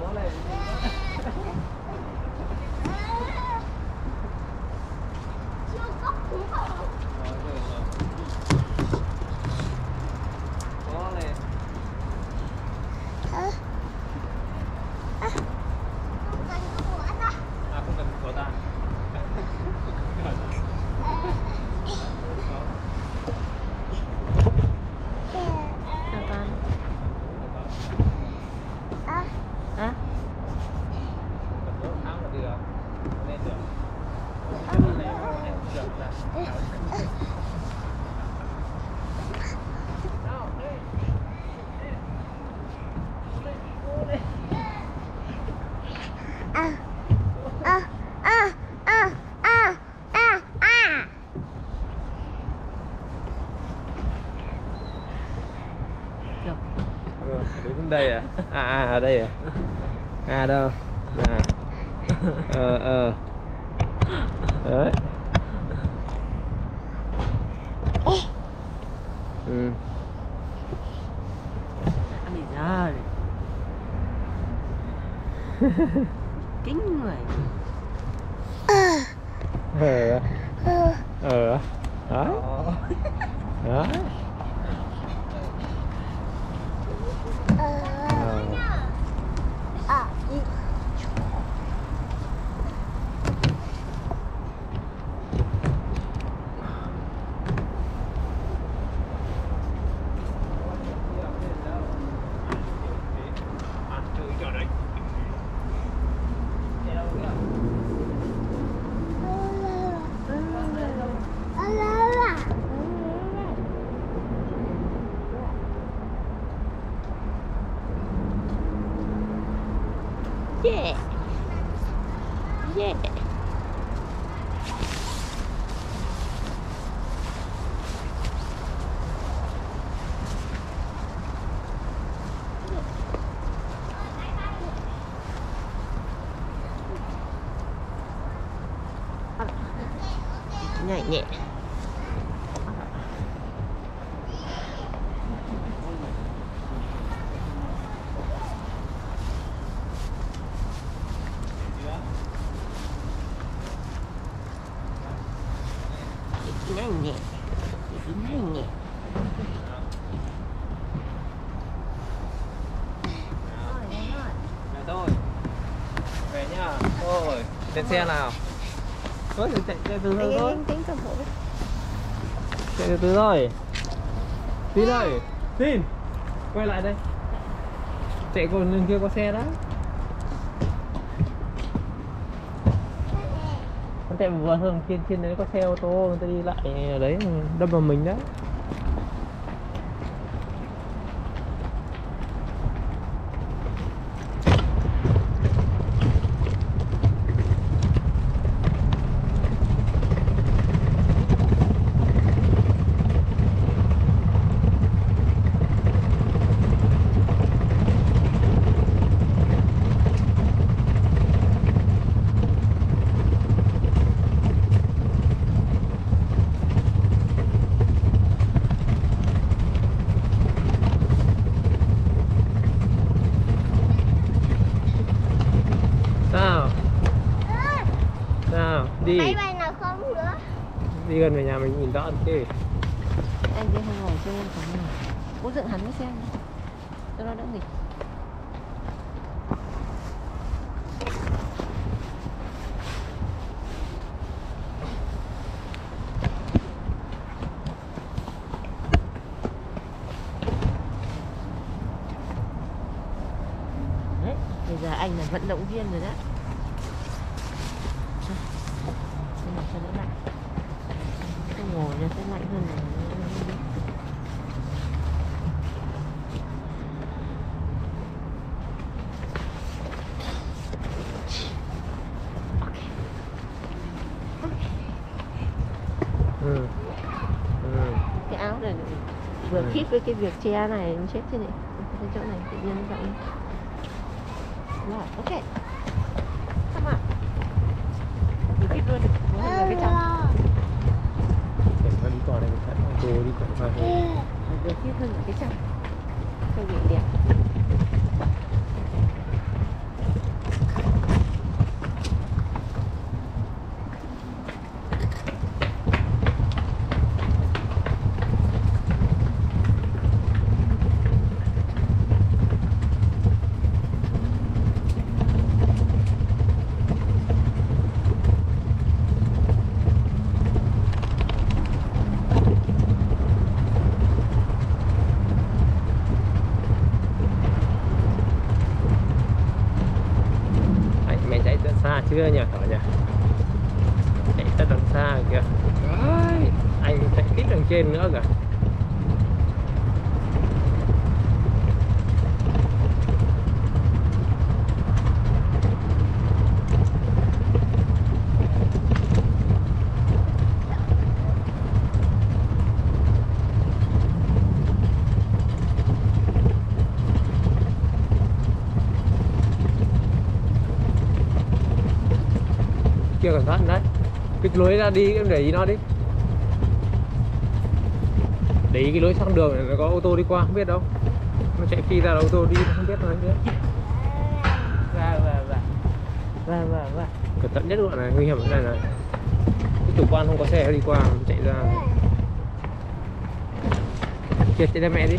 Vale. Được. Đứng đây à? À, à, ở đây à? À đâu? À. Ờ, ờ. Đấy. Ừ. Ra Kính người. Ờ. Ờ. Đấy. Đấy. イエーイ。イエーイ。できないね。Yeah. Về thôi. Về nhá. Thôi. Lên xe nào. Thôi, chạy, chạy, từ từ thôi. Chạy từ từ thôi. Tin ơi. Tin. Quay lại đây. Chạy còn bên kia có xe đó. Chạy vừa thường trên trên đấy có xe ô tô người ta đi lại đấy, đâm vào mình đấy. Đi. máy bay nào không nữa Đi gần về nhà mình nhìn rõ chứ. anh đi hàng ngồi trên phòng này bố dựng hắn cái xe này. cho nó đỡ nghịch đấy bây giờ anh là vận động viên rồi đó Đây là cho đỡ lạnh không lạnh hơn này Ừ. Ừ. cái áo này vừa Ừ. khít với cái việc che này chết thế này cái chỗ này tự nhiên rộng rồi ok come on vừa khít luôn vừa hay vừa cái trong Để nó đi qua đây một trận, cô đi qua đây. vừa khít hơn ở cái xa chưa nhỉ? Cậu nhỉ chạy rất đằng xa kìa. Đấy, anh chạy ít đằng trên nữa kìa. Kia cẩn thận đấy. Cái lối ra đi em để ý nó đi. Để ý cái lối sang đường này nó có ô tô đi qua không biết đâu. Nó chạy phi ra là ô tô đi không biết rồi biết. Vâng, vâng. Vâng, vâng, vâng. cẩn thận nhất đoạn này nguy hiểm cái này này. Cái chủ quan không có xe đi qua chạy ra. Kia chạy ra mẹ đi